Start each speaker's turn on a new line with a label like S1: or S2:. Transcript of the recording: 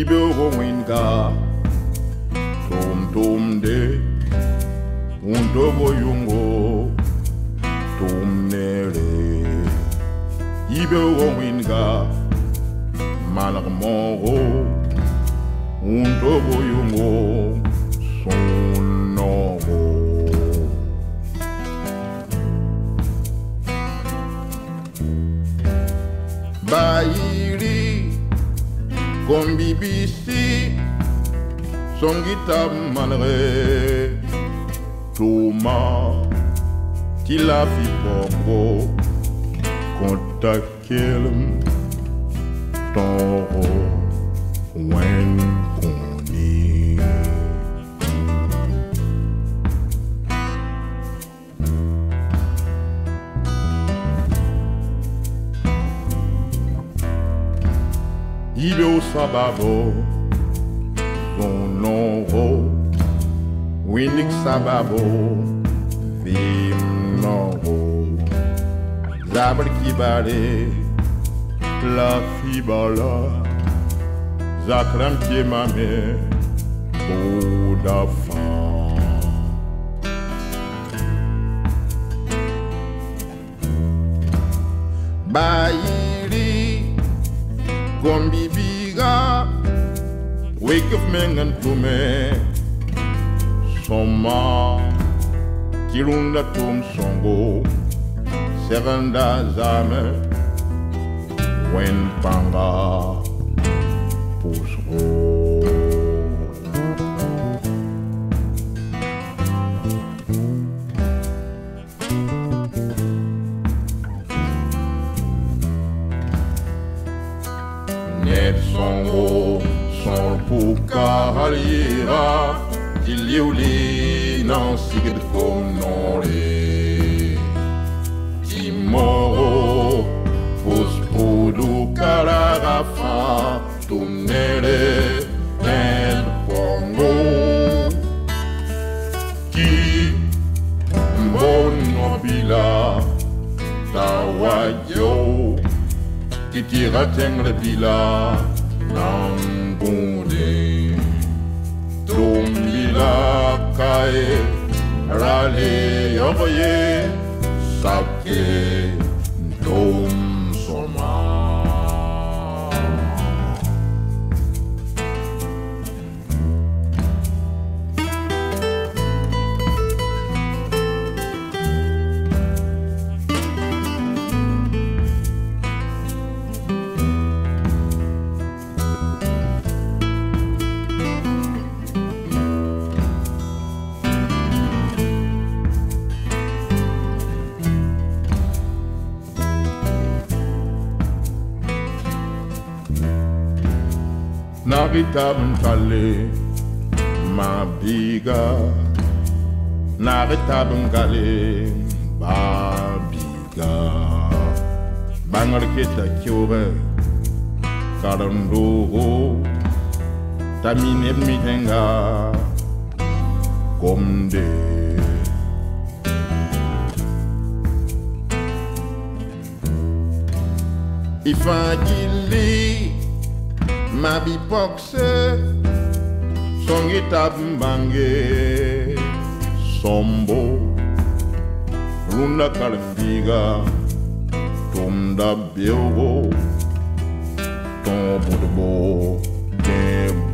S1: ibe winga tum tum de. Undogo yungo. Tum nere ibe winga malak moro undogo yungo. Sonoro comme BBC, son guitare malgré Thomas, qui la fit pour contact ton roi, Il est au sababo. Son lonro Winik sababo. Vim lonro Zabri kibare La fibala Zakram kiemame Boudafan Bairi Gombi biga Wake of mengan tume Soma Kirunda tum songo. Seranda zame Wen panga son mot, son pour caralira, il y ou li, non, si que de faux non li. Timoro, vos poudou calarafa, tournez-le, ben, bon Qui, bon, nobila, ta wayo, bila Tawayo Kitira tengre bila Nangunde Tumbila kae Rale yoye Sake Narita Bentale, ma biga. Narita Bengale, babiga. Bangar kita kyore, karandoro. Tamine mitenga, komde. Ifagili, Mabi boxe Songita mbange Sombo Runda kalimbiga Tumda biogo Tombo de bo Dem